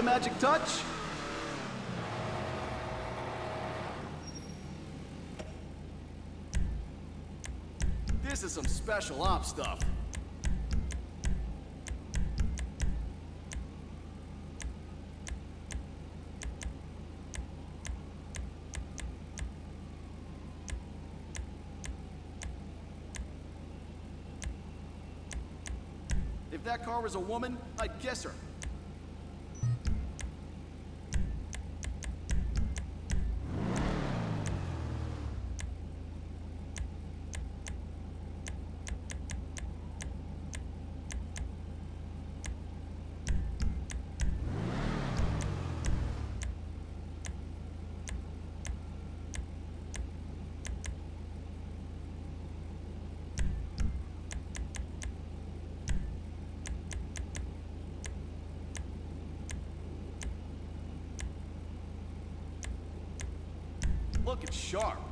the magic touch? This is some special ops stuff. If that car was a woman, I'd kiss her. Looking sharp.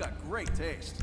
Got great taste.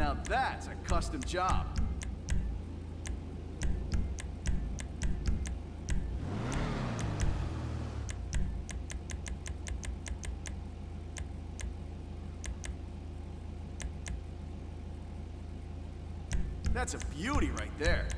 Now that's a custom job. That's a beauty right there.